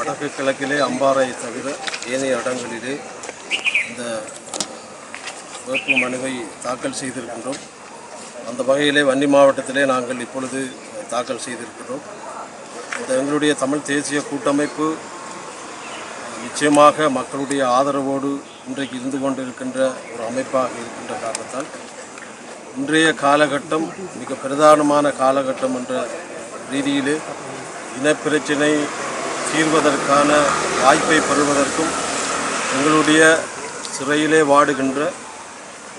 வடக்கு கிழக்கிலே அம்பாறை தவிர ஏனைய இடங்களிலே இந்த வேட்பு மனுவை தாக்கல் செய்திருக்கின்றோம். அந்த வகையிலே வன்னி மாவட்டத்திலே நாங்கள் இப்பொழுது தாக்கல் செய்திருக்கிறோம் இந்த எங்களுடைய தமிழ் தேசிய கூட்டமைப்பு நிச்சயமாக மக்களுடைய ஆதரவோடு இன்றைக்கு இருந்து கொண்டிருக்கின்ற ஒரு அமைப்பாக இருக்கின்ற காரணத்தால் இன்றைய காலகட்டம் மிக பிரதானமான காலகட்டம் என்ற ரீதியிலே இனப்பிரச்சினை தீர்வதற்கான வாய்ப்பை பெறுவதற்கும் எங்களுடைய சிறையிலே வாடுகின்ற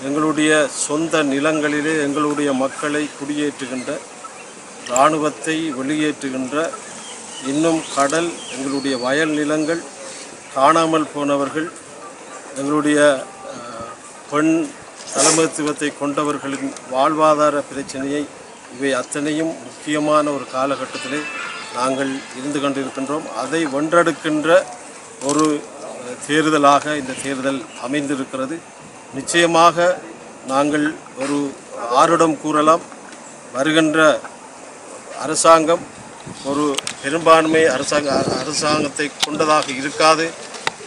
எங்களுடைய சொந்த நிலங்களிலே எங்களுடைய மக்களை குடியேற்றுகின்ற இராணுவத்தை வெளியேற்றுகின்ற இன்னும் கடல் எங்களுடைய வயல் நிலங்கள் காணாமல் போனவர்கள் எங்களுடைய பெண் தலைமைத்துவத்தை கொண்டவர்களின் வாழ்வாதார பிரச்சனையை இவை அத்தனையும் முக்கியமான ஒரு காலகட்டத்திலே நாங்கள் இருந்து கொண்டிருக்கின்றோம். அதை ஒன்றெடுக்கின்ற ஒரு தேர்தலாக இந்த தேர்தல் அமைந்திருக்கிறது. நிச்சயமாக நாங்கள் ஒரு ஆருடம் கூறலாம். வருகின்ற அரசாங்கம் ஒரு பெரும்பான்மை அரசாங்க அரசாங்கத்தை கொண்டதாக இருக்காது.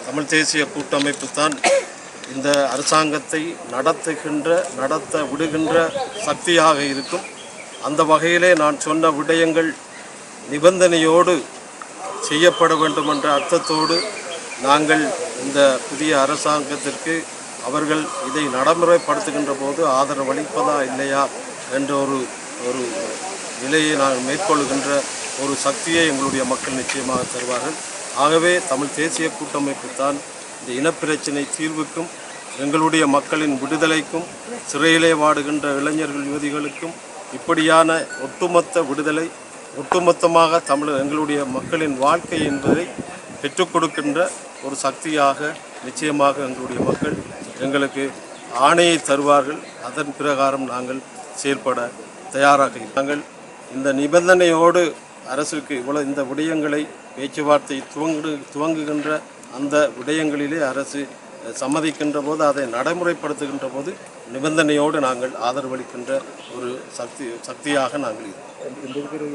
தமிழ் தேசிய கூட்டமைப்பு தான் இந்த அரசாங்கத்தை நடத்துகின்ற நடத்த விடுகின்ற சக்தியாக இருக்கும். அந்த வகையிலே நான் சொன்ன விடயங்கள் நிபந்தனையோடு செய்யப்பட வேண்டும் என்ற அர்த்தத்தோடு நாங்கள் இந்த புதிய அரசாங்கத்திற்கு அவர்கள் இதை நடைமுறைப்படுத்துகின்ற போது ஆதரவு அளிப்பதா இல்லையா என்ற ஒரு ஒரு நிலையை நாங்கள் மேற்கொள்கின்ற ஒரு சக்தியை எங்களுடைய மக்கள் நிச்சயமாக தருவார்கள். ஆகவே தமிழ் தேசிய கூட்டமைப்பு தான் இந்த இனப்பிரச்சினை தீர்வுக்கும் எங்களுடைய மக்களின் விடுதலைக்கும் சிறையிலே வாடுகின்ற இளைஞர்கள் யுவதிகளுக்கும் இப்படியான ஒட்டுமொத்த விடுதலை ஒட்டுமொத்தமாக தமிழ் எங்களுடைய மக்களின் வாழ்க்கை என்பதை பெற்றுக் கொடுக்கின்ற ஒரு சக்தியாக நிச்சயமாக எங்களுடைய மக்கள் எங்களுக்கு ஆணையை தருவார்கள் அதன் பிரகாரம் நாங்கள் செயல்பட தயாராக நாங்கள் இந்த நிபந்தனையோடு அரசுக்கு இவ்வளவு இந்த விடயங்களை பேச்சுவார்த்தை துவங்கு துவங்குகின்ற அந்த விடயங்களிலே அரசு சம்மதிக்கின்ற போது அதை நடைமுறைப்படுத்துகின்ற போது நிபந்தனையோடு நாங்கள் ஆதரவளிக்கின்ற ஒரு சக்தி சக்தியாக நாங்கள் இருக்கிறோம்.